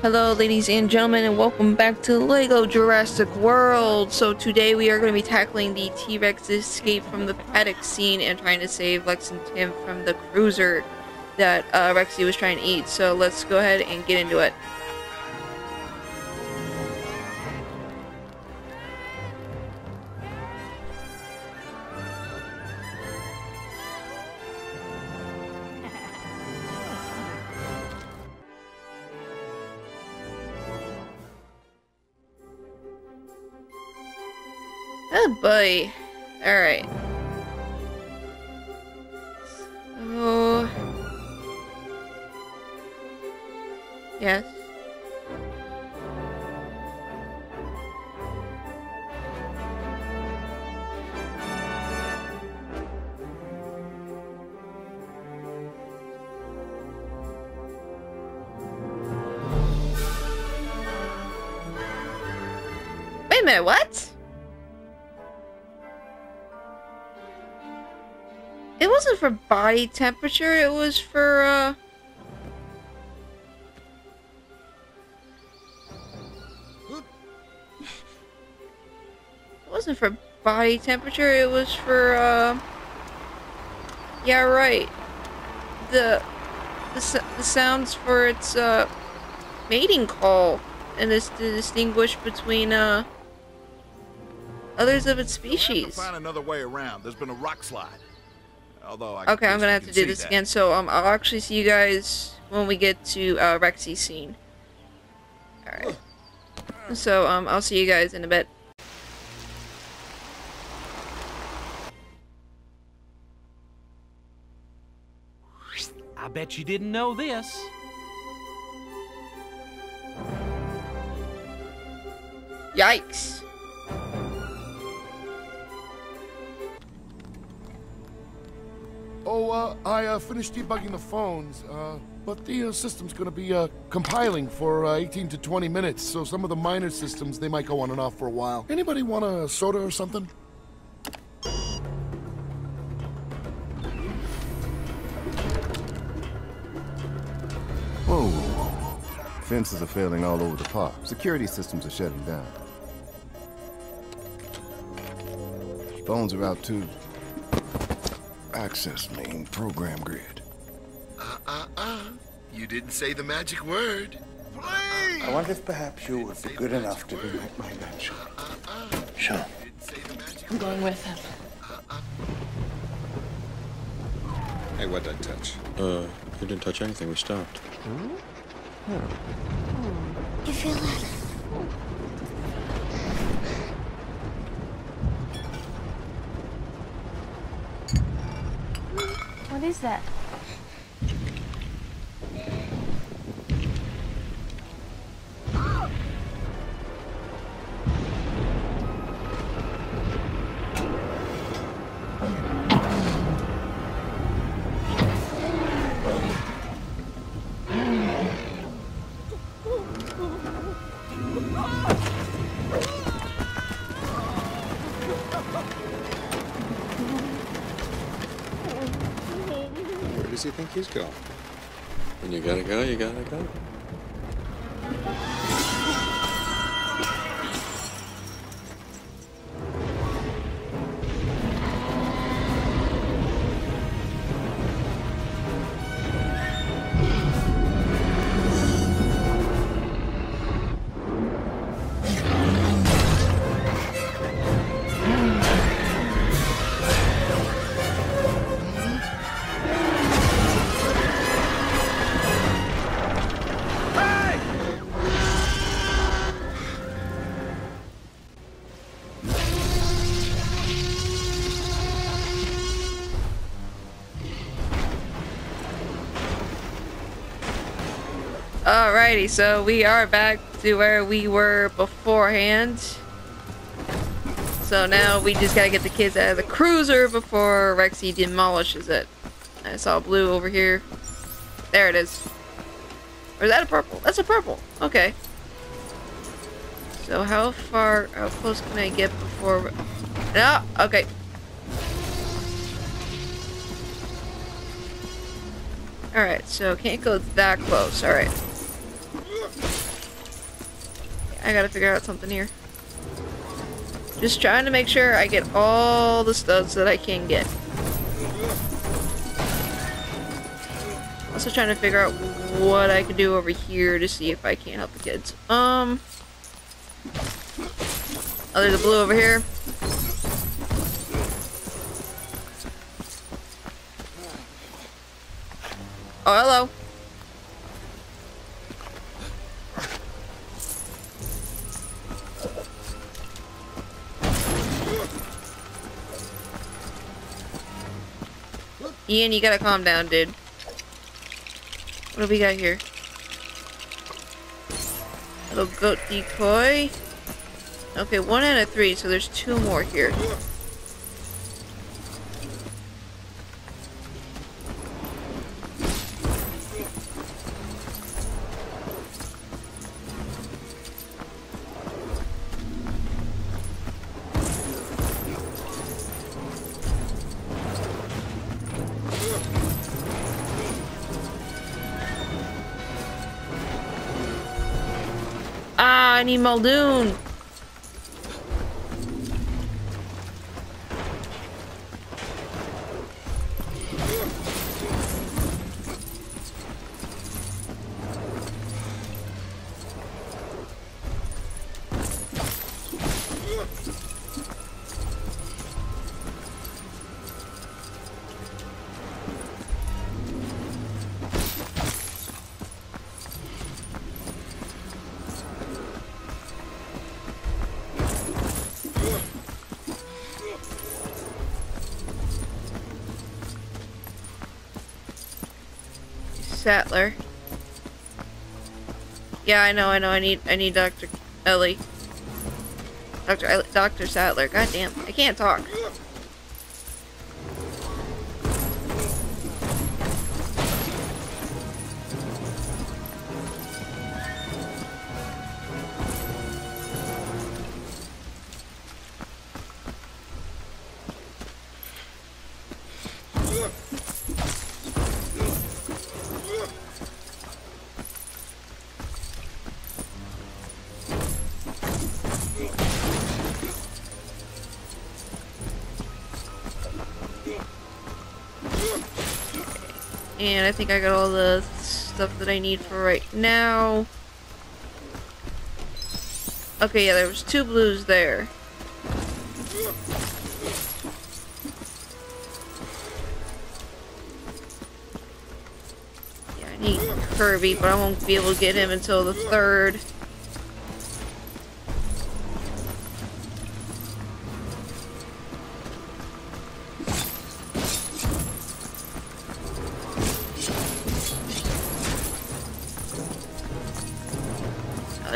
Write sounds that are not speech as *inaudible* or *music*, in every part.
Hello ladies and gentlemen and welcome back to LEGO Jurassic World! So today we are going to be tackling the T-Rex escape from the paddock scene and trying to save Lex and Tim from the cruiser that uh, Rexy was trying to eat. So let's go ahead and get into it. Boy. Alright. So... Yes? Wait a minute, what? Wasn't for body temperature, it was for, uh... it wasn't for body temperature, it was for, uh... Yeah, right. The... The, the sounds for its, uh... Mating call. And it's to distinguish between, uh... Others of its species. find another way around. There's been a rock slide. Although I Okay, I'm gonna have to do this that. again. So um, I'll actually see you guys when we get to uh, Rexy's scene. All right. So um, I'll see you guys in a bit. I bet you didn't know this. Yikes! I uh, finished debugging the phones, uh, but the uh, system's gonna be uh, compiling for uh, 18 to 20 minutes, so some of the minor systems, they might go on and off for a while. Anybody want a soda or something? Whoa. Fences are failing all over the park. Security systems are shutting down. Phones are out too. Access main program grid. Uh-uh-uh. You didn't say the magic word. Please! I wonder if perhaps you would be good enough to be my, my lunch. Sure. I'm going with him. Hey, what did I touch? Uh, you didn't touch anything. We stopped. Hmm? Hmm? You feel that? Is that? Does he think he's going? When you gotta go, you gotta go. Alrighty, so we are back to where we were beforehand. So now we just gotta get the kids out of the cruiser before Rexy demolishes it. I saw blue over here. There it is. Or is that a purple? That's a purple. Okay. So how far, how close can I get before... No, okay. Alright, so can't go that close. Alright. I gotta figure out something here. Just trying to make sure I get all the studs that I can get. Also trying to figure out what I can do over here to see if I can't help the kids. Um... Oh, there's a blue over here. Oh, hello. Ian, you gotta calm down, dude. What do we got here? Little goat decoy. Okay, one out of three, so there's two more here. Need Muldoon. Sattler. Yeah, I know, I know. I need, I need Dr. Ellie. Dr. Ellie, Dr. Sattler. God damn, I can't talk. And I think I got all the stuff that I need for right now. Okay, yeah, there was two blues there. Yeah, I need Kirby, but I won't be able to get him until the third.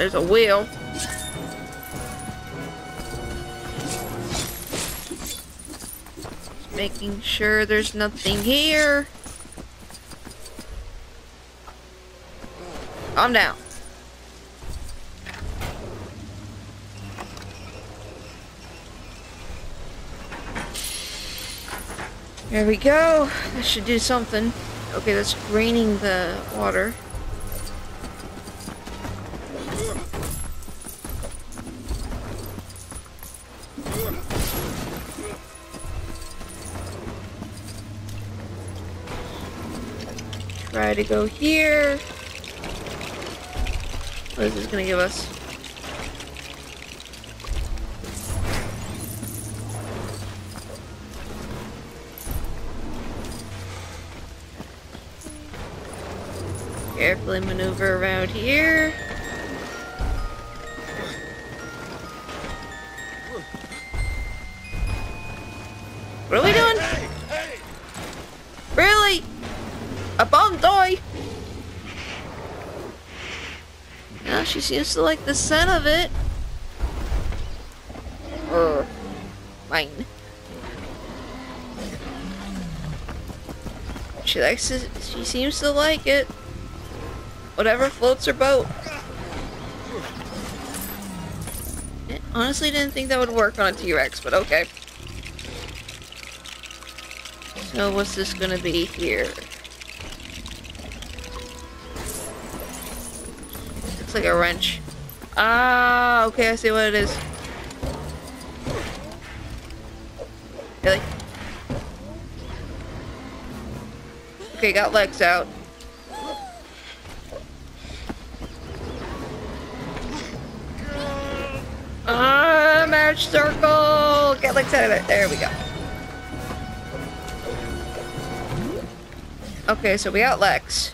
There's a wheel. Just making sure there's nothing here. Calm down. There we go. That should do something. Okay, that's draining the water. Try to go here. What is this gonna give us? Carefully maneuver around here. Seems to like the scent of it. Or mine. She likes it. She seems to like it. Whatever floats her boat. I honestly didn't think that would work on a T-Rex, but okay. So what's this gonna be here? Looks like a wrench. Ah, okay, I see what it is. Really? Okay, got Lex out. Ah, marriage circle! Get Lex out of it. There we go. Okay, so we got Lex.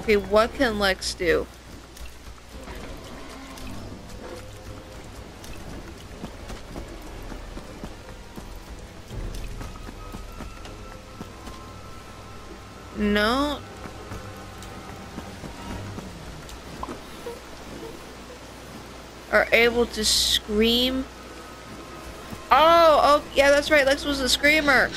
Okay, what can Lex do? No. Are able to scream. Oh, oh, yeah, that's right. Lex was a screamer.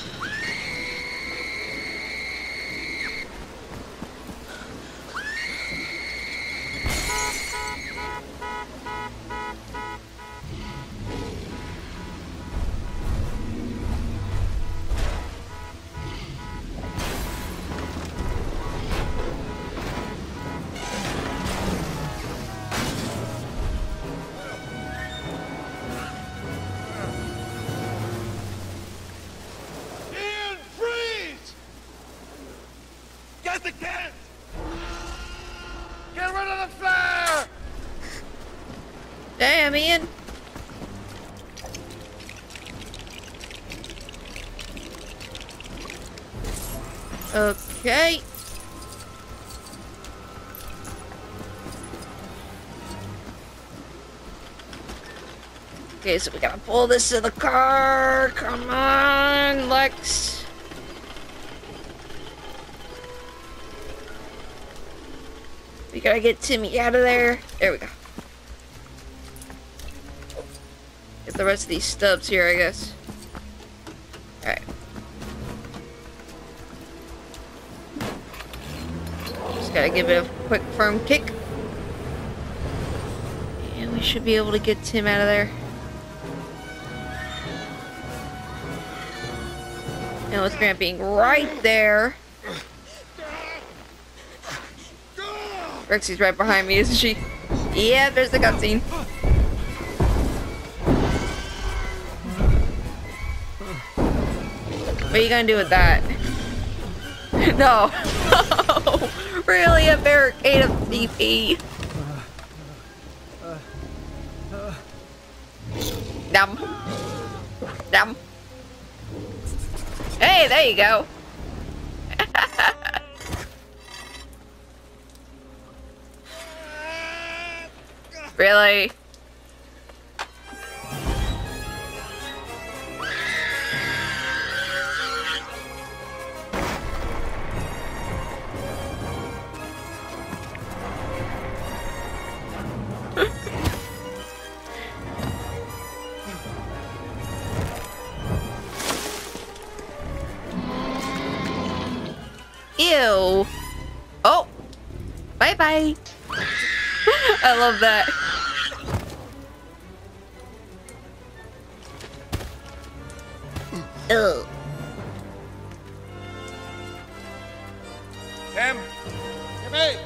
Ian. Okay. Okay, so we gotta pull this to the car. Come on, Lex. We gotta get Timmy out of there. There we go. The rest of these stubs here, I guess. Alright. Just gotta give it a quick firm kick. And we should be able to get Tim out of there. And with Grant being right there. Rexy's right behind me, isn't she? Yeah, there's the cutscene. What are you gonna do with that? *laughs* No. *laughs* really? A barricade of DP? Dumb. Dumb. Hey, there you go. *laughs* really? Bye bye. *laughs* I love that. Ew. Tim? Timmy!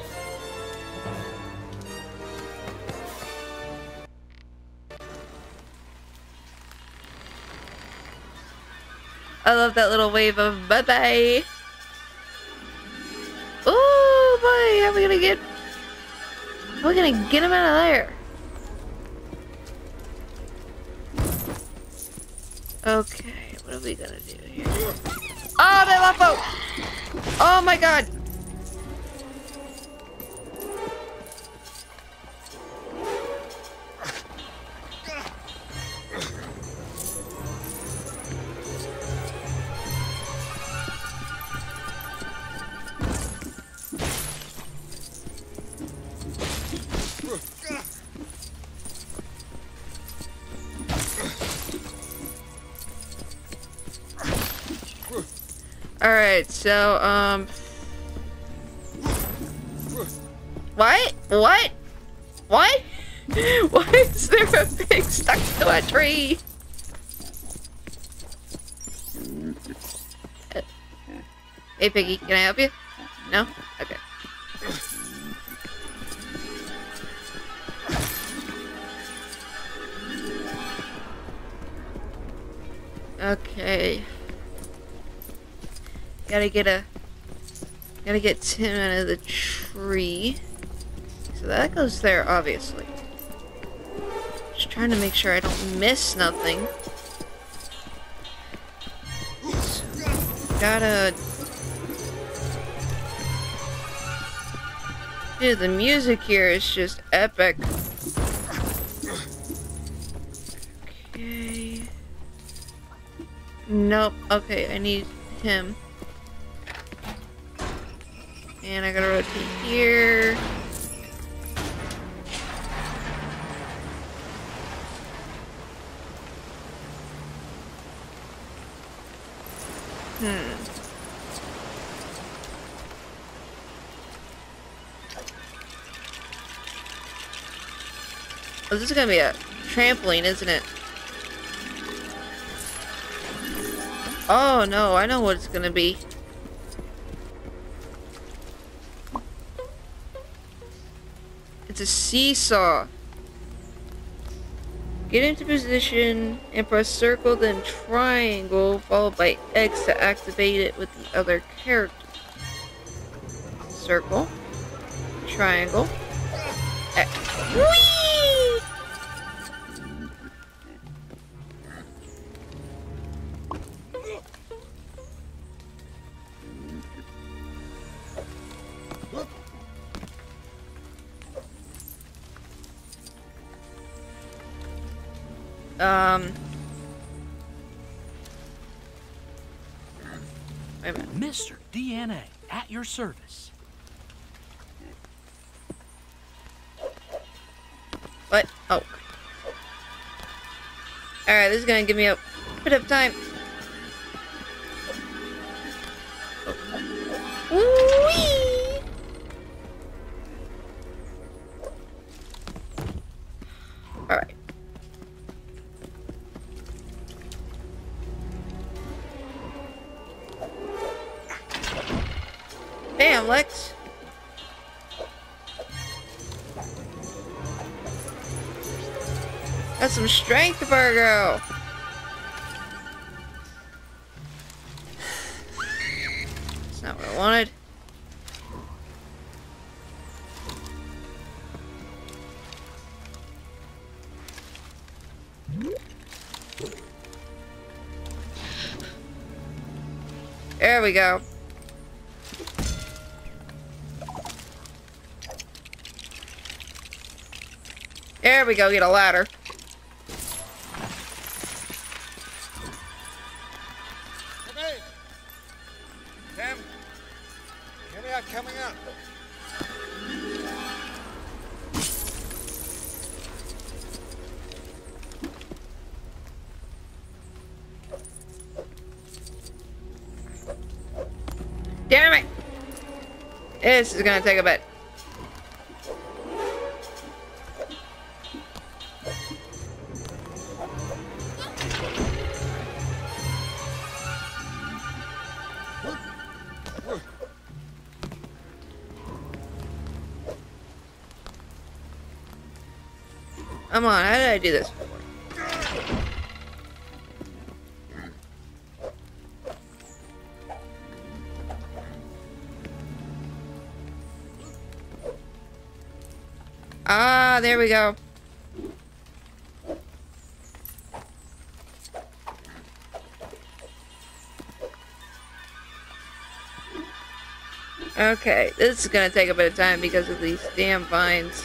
I love that little wave of bye bye are we gonna get? How are we gonna get him out of there? Okay, what are we gonna do here? Oh, they left out! Oh my god! Alright, so, um... What? What? What? *laughs* Why is there a pig stuck to a tree? Hey, Piggy, can I help you? No? Okay. Okay. Gotta get a... Gotta get Tim out of the tree. So that goes there, obviously. Just trying to make sure I don't miss nothing. So, gotta... Dude, the music here is just epic. Okay. Nope. Okay, I need him. And I gotta rotate here. Hmm. Oh, this is gonna be a trampoline, isn't it? Oh no, I know what it's gonna be. It's a seesaw. Get into position and press circle then triangle followed by X to activate it with the other character. Circle. Triangle. X. Whee! Um. Wait a minute. Mr. DNA, at your service. What? Oh. Alright, this is gonna give me a bit of time. Got some strength, Virgo. That's not what I wanted. There we go. There we go, get a ladder. This is gonna take a bit. Come on, how did I do this Ah, there we go. Okay, this is gonna take a bit of time because of these damn vines.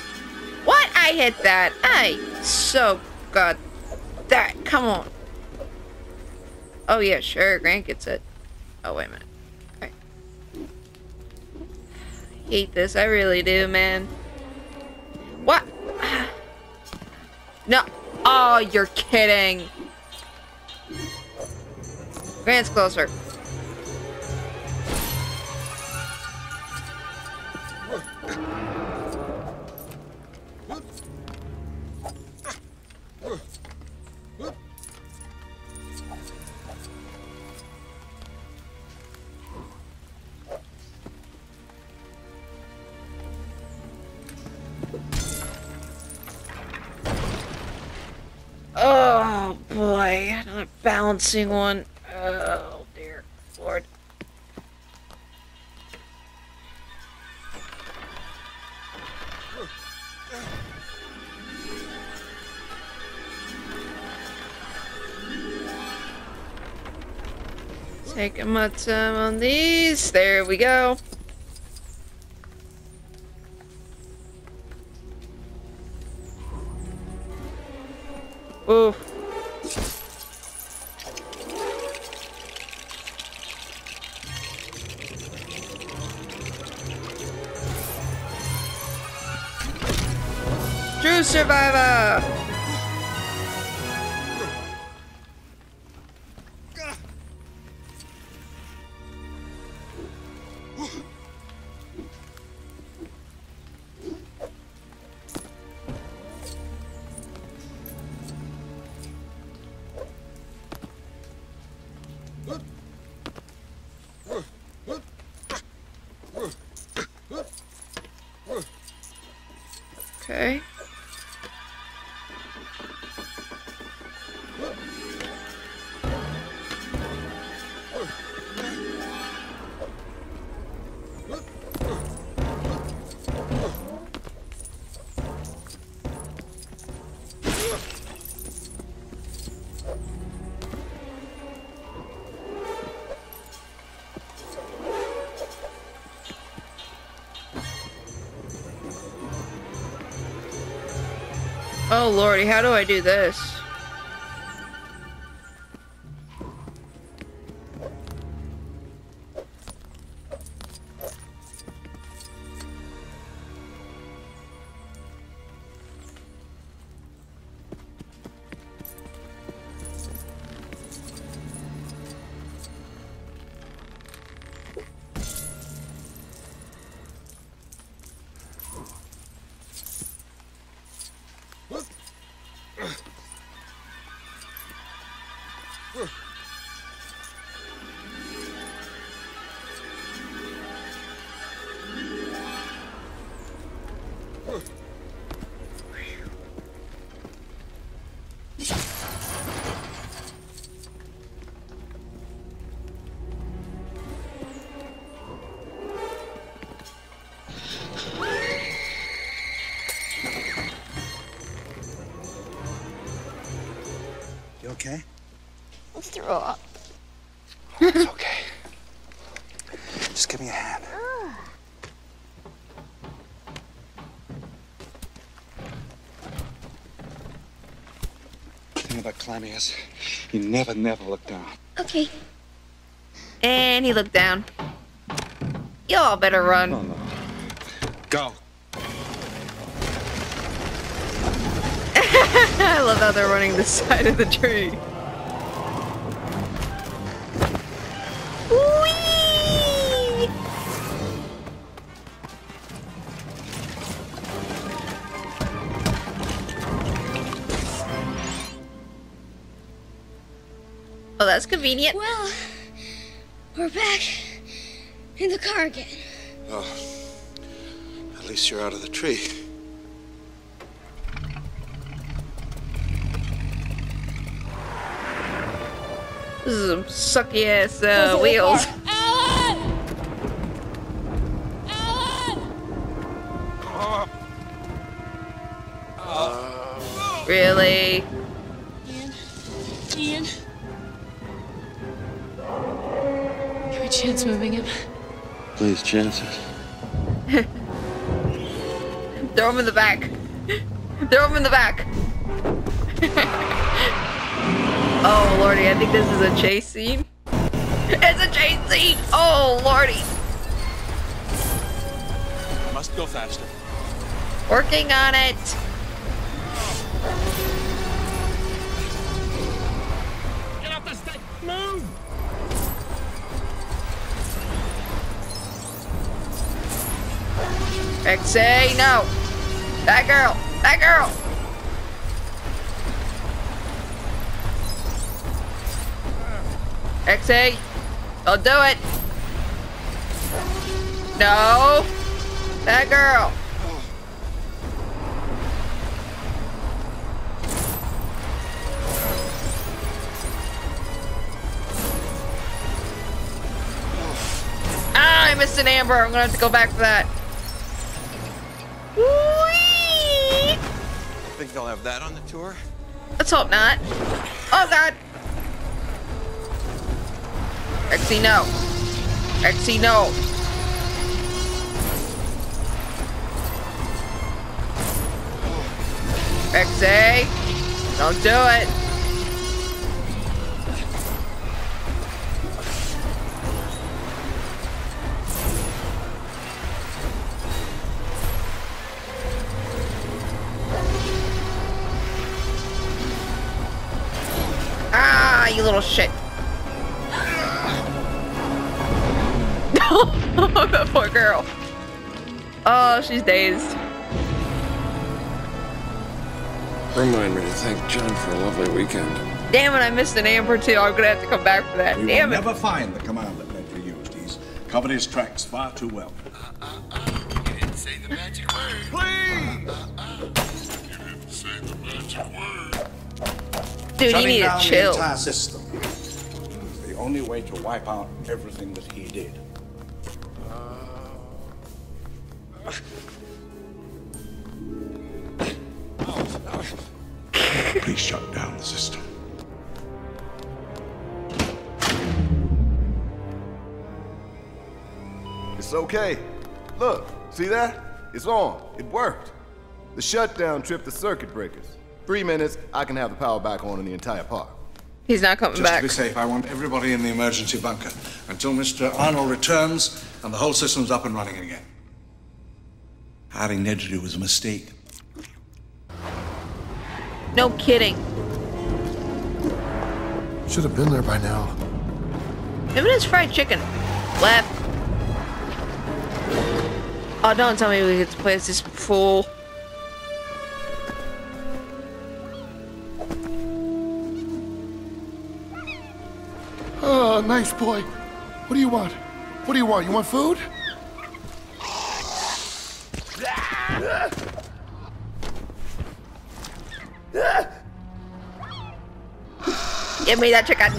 What? I hit that. I so got that. Come on. Oh yeah, sure. Grant gets it. Oh wait a minute. Alright. Hate this. I really do, man. What? No. Oh, you're kidding. Grant's closer. Balancing one. Oh dear lord. Taking my time on these. There we go. Oof. Okay. Oh lordy, how do I do this? Let's throw up. It's okay. Just give me a hand. The thing about climbing is you never, never look down. Okay. And he looked down. Y'all better run. No, no. Go. *laughs* I love how they're running the side of the tree. Whee! Oh, that's convenient. Well, we're back in the car again. Oh, at least you're out of the tree. This is some sucky ass uh, wheels. Alan! Alan! Really? Ian? Ian? Can we chance moving him? Please, chance it. *laughs* Throw him in the back. Throw him in the back. *laughs* oh lordy, I think this is a chase scene. It's a chase scene. Oh lordy, Must go faster. working on it. Get off the stick! Move! XA, no. That girl. That girl. XA, I'll do it. No. That girl. Ah, I missed an amber. I'm gonna have to go back for that. Whee! Think they'll have that on the tour? Let's hope not. Oh god. Rexy, no. Rexy, no. Rexy, don't do it. Oh, *laughs* that poor girl. Oh, she's dazed. Remind me to thank John for a lovely weekend. Damn it, I missed an amber too. I'm gonna have to come back for that. We Damn will it. never find the command that Nedry used. He's covered his tracks far too well. You didn't say the magic word. Please! You didn't say the magic word. Dude, you Shutting need to down chill. the entire system is the only way to wipe out everything that he did. Please shut down the system. It's okay. Look, see that? It's on. It worked. The shutdown tripped the circuit breakers. Three minutes, I can have the power back on in the entire park. He's not coming Just to back. be safe, I want everybody in the emergency bunker until Mr. Arnold returns and the whole system's up and running again. Hiring Ned to do was a mistake. No kidding. Should have been there by now. Him and his fried chicken. Left. Oh, don't tell me we get to play as this fool. Oh, nice boy. What do you want? What do you want? You want food? Give me that chicken.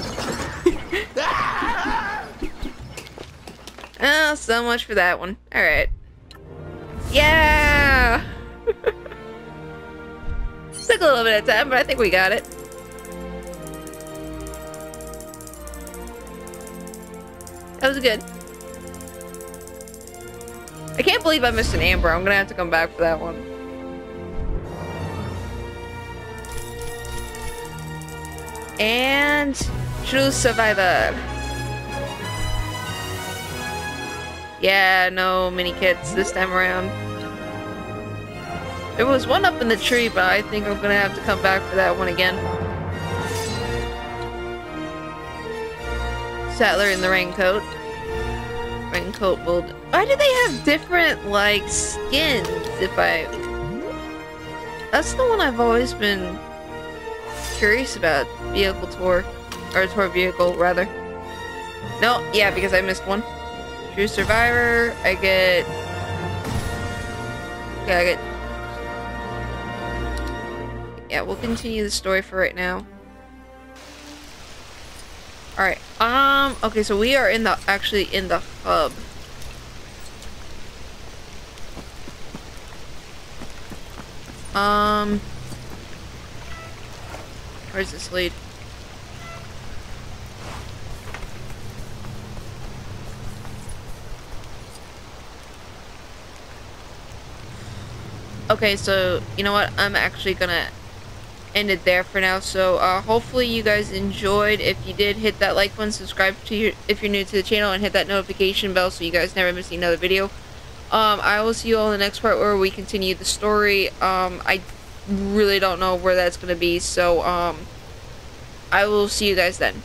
*laughs* oh, so much for that one. All right. Yeah. *laughs* Took a little bit of time, but I think we got it. That was good. I can't believe I missed an amber. I'm gonna have to come back for that one. And True Survivor. Yeah, no mini kits this time around. There was one up in the tree, but I think I'm gonna have to come back for that one again. Sattler in the raincoat. Raincoat. Why do they have different, like, skins? If I. That's the one I've always been curious about. Vehicle tour. Or tour vehicle, rather. No, yeah, because I missed one. True Survivor. I get. Yeah, I get. Yeah, we'll continue the story for right now. Alright, um, okay, so we are in the, actually in the hub. Um, where's this lead? Okay, so, you know what, I'm actually gonna end it there for now. So uh, hopefully you guys enjoyed. If you did, hit that like button, subscribe to your if you're new to the channel, and hit that notification bell so you guys never miss another video. Um, I will see you all in the next part where we continue the story. Um, I really don't know where that's gonna be, so um, I will see you guys then.